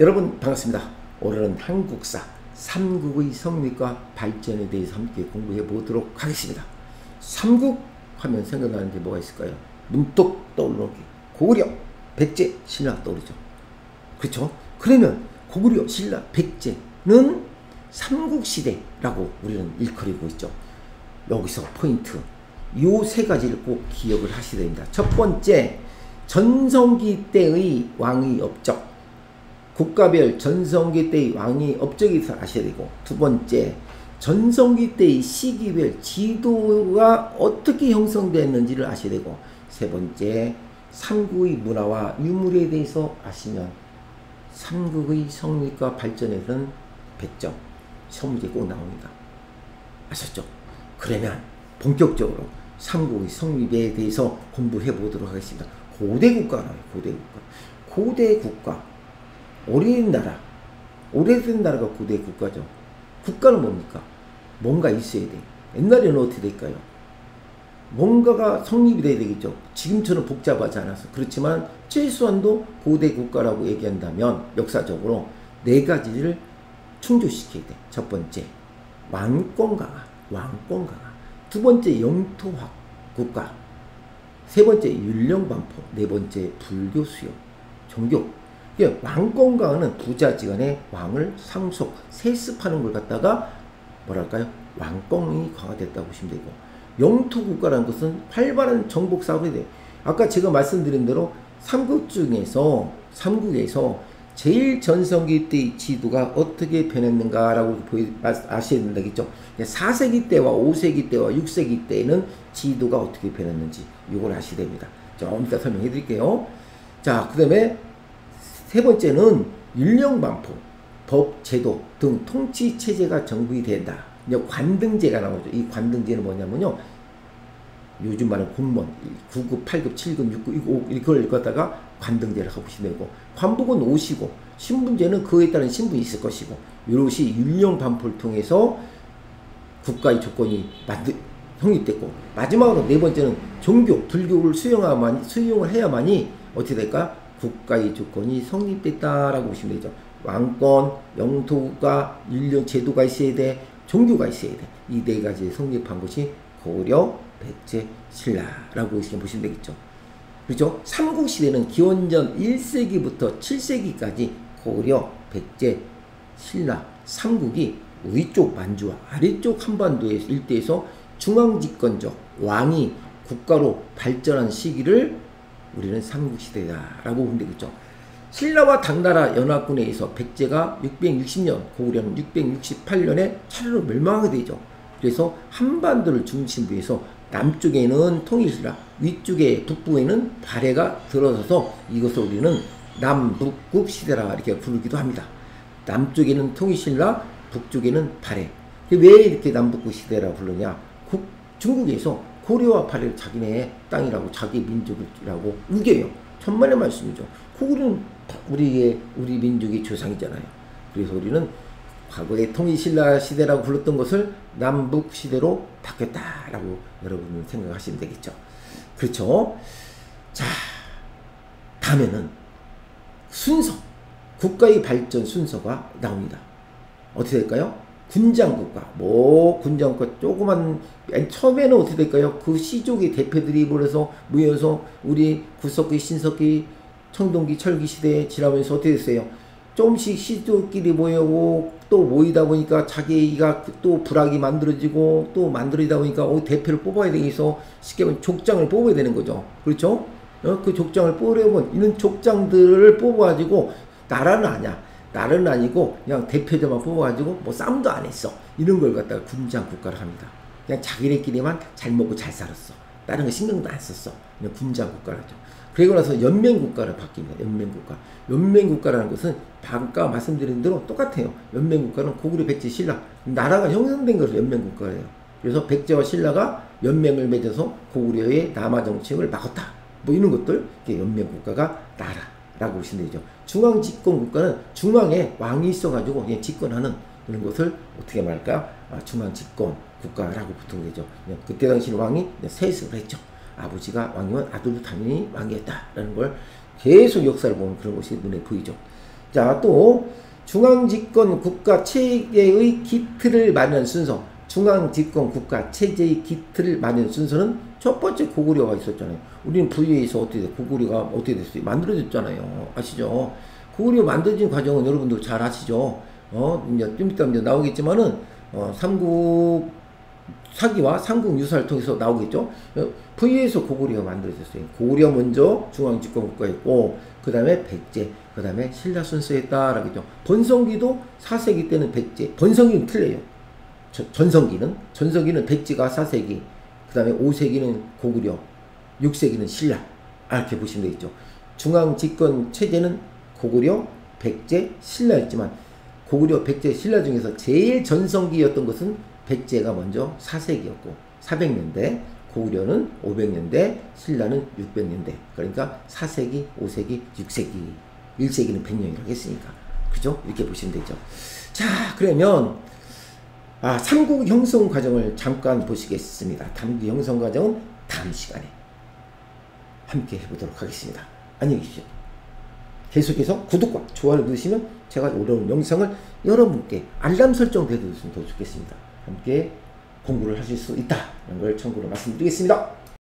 여러분 반갑습니다. 오늘은 한국사 삼국의 성립과 발전에 대해서 함께 공부해 보도록 하겠습니다. 삼국 하면 생각나는 게 뭐가 있을까요? 문득 떠오르는 게 고구려, 백제, 신라 떠오르죠. 그렇죠? 그러면 고구려, 신라, 백제는 삼국시대라고 우리는 일컬이고 있죠. 여기서 포인트. 요 세 가지를 꼭 기억을 하셔야 됩니다. 첫 번째, 전성기 때의 왕의 업적. 국가별 전성기 때의 왕의 업적이 아셔야 되고, 두 번째, 전성기 때의 시기별 지도가 어떻게 형성됐는지를 아셔야 되고, 세 번째, 삼국의 문화와 유물에 대해서 아시면 삼국의 성립과 발전에는 100점, 시험문제 꼭 나옵니다. 아셨죠? 그러면 본격적으로 삼국의 성립에 대해서 공부해 보도록 하겠습니다. 고대 국가라요, 고대 국가. 고대 국가. 오래된 나라. 오래된 나라가 고대 국가죠. 국가는 뭡니까? 뭔가 있어야 돼. 옛날에는 어떻게 될까요? 뭔가가 성립이 돼야 되겠죠. 지금처럼 복잡하지 않아서. 그렇지만 최소한도 고대 국가라고 얘기한다면 역사적으로 네 가지를 충족시켜야 돼. 첫 번째, 왕권 강화. 왕권 강화. 두 번째, 영토학 국가. 세 번째, 율령 반포. 네 번째, 불교 수요. 종교. 왕권 강화는 부자지간에 왕을 상속, 세습하는 걸 갖다가 뭐랄까요? 왕권이 강화됐다고 보시면 되고 영토 국가라는 것은 활발한 정복 사업이 돼. 아까 제가 말씀드린 대로 삼국 중에서 삼국에서 제일 전성기 때의 지도가 어떻게 변했는가라고 보이, 아셔야 된다겠죠. 4세기 때와 5세기 때와 6세기 때는 지도가 어떻게 변했는지 이걸 아셔야 됩니다. 좀 이따 설명해 드릴게요. 자, 그 다음에 세 번째는 율령반포, 법, 제도 등 통치 체제가 정부이 된다. 이제 관등제가 나오죠. 이 관등제는 뭐냐면요. 요즘 말은 공무원 9급, 8급, 7급, 6급 이걸 갖다가 관등제를 하고 시되고 관복은 오시고 신분제는 그에 따른 신분이 있을 것이고 이것이 율령 반포를 통해서 국가의 조건이 만들 성립됐고 마지막으로 네 번째는 종교 불교를 수용하만 수용을 해야만이 어떻게 될까 국가의 조건이 성립됐다라고 보시면 되죠 왕권 영토가 율령 제도가 있어야 돼 종교가 있어야 돼 이 네 가지 성립한 것이 고려 백제 신라라고 보시면 되겠죠. 그렇죠? 삼국시대는 기원전 1세기부터 7세기까지 고려, 백제, 신라, 삼국이 위쪽 만주와 아래쪽 한반도의 일대에서 중앙집권적 왕이 국가로 발전한 시기를 우리는 삼국시대다라고 보면 되겠죠. 신라와 당나라 연합군에 의해서 백제가 660년, 고구려는 668년에 차례로 멸망하게 되죠. 그래서 한반도를 중심으로 해서 남쪽에는 통일시라, 위쪽에 북부에는 발해가 들어서서 이것을 우리는 남북국 시대라 이렇게 부르기도 합니다. 남쪽에는 통일신라, 북쪽에는 발해. 왜 이렇게 남북국 시대라 부르냐? 국, 중국에서 고려와 발해를 자기네 땅이라고 자기 민족이라고 우겨요. 천만의 말씀이죠. 고구려는 우리의 우리 민족의 조상이잖아요. 그래서 우리는 과거의 통일신라 시대라고 불렀던 것을 남북 시대로 바뀌었다라고 여러분은 생각하시면 되겠죠. 그렇죠? 자, 다음에는 순서, 국가의 발전 순서가 나옵니다. 어떻게 될까요? 군장국가, 뭐 군장국가 조그만 맨 처음에는 어떻게 될까요? 그 시족의 대표들이 모여서 모여서 우리 구석기, 신석기, 청동기, 철기 시대에 지나면서 어떻게 됐어요? 조금씩 시족끼리 모여고 또 모이다 보니까 자기가 또 불악이 만들어지고 또 만들어지다 보니까 어, 대표를 뽑아야 되겠어 쉽게 말하면 족장을 뽑아야 되는 거죠. 그렇죠? 어, 그 족장을 뽑으려면 이런 족장들을 뽑아가지고 나라는 아니야. 나라는 아니고 그냥 대표자만 뽑아가지고 뭐 싸움도 안 했어. 이런 걸 갖다가 군장 국가를 합니다. 그냥 자기네끼리만 잘 먹고 잘 살았어. 다른 거 신경도 안 썼어. 그냥 군장 국가를 하죠. 그리고 나서 연맹국가를 바뀝니다. 연맹국가. 연맹국가라는 것은 방금 말씀드린 대로 똑같아요. 연맹국가는 고구려, 백제, 신라. 나라가 형성된 것을 연맹국가예요. 그래서 백제와 신라가 연맹을 맺어서 고구려의 남하 정책을 막았다. 뭐 이런 것들, 연맹국가가 나라 라고 보시면 되죠. 중앙 집권 국가는 중앙에 왕이 있어가지고 그냥 집권하는 그런 것을 어떻게 말할까? 아, 중앙 집권 국가라고 보통 되죠. 그때 당시 왕이 세습을 했죠. 아버지가 왕이면 아들도 당연히 왕이었다라는 걸 계속 역사를 보면 그런 것이 눈에 보이죠. 자, 또 중앙집권 국가 체계의 기틀을 마련 순서. 중앙집권 국가 체제의 기틀을 마련 순서는 첫 번째 고구려가 있었잖아요. 우리는 부위에서 어떻게 돼? 고구려가 어떻게 됐어요? 만들어졌잖아요. 아시죠? 고구려 만들어진 과정은 여러분도 잘 아시죠? 어, 이제 좀 이따 이제 나오겠지만은, 어, 삼국 사기와 삼국 유사를 통해서 나오겠죠. 부위에서 고구려가 만들어졌어요. 고구려 먼저 중앙집권 국가였고, 그 다음에 백제, 그 다음에 신라 순서였다라고 했죠. 번성기도 4세기 때는 백제, 번성기는 틀려요. 저, 전성기는, 전성기는 백제가 4세기, 그 다음에 5세기는 고구려, 6세기는 신라. 이렇게 보시면 되겠죠. 중앙 집권 체제는 고구려, 백제, 신라였지만, 고구려, 백제, 신라 중에서 제일 전성기였던 것은 백제가 먼저 4세기였고 400년대, 고구려는 500년대, 신라는 600년대. 그러니까 4세기, 5세기, 6세기, 1세기는 100년이라고 했으니까. 그죠? 이렇게 보시면 되죠. 자, 그러면 아, 삼국 형성 과정을 잠깐 보시겠습니다. 삼국 형성 과정은 다음 시간에 함께 해보도록 하겠습니다. 안녕히 계십시오. 계속해서 구독과 좋아요를 누르시면 제가 올라온 영상을 여러분께 알람 설정 되어주시면 더 좋겠습니다. 함께 공부를 하실 수 있다는 걸 참고로 말씀드리겠습니다.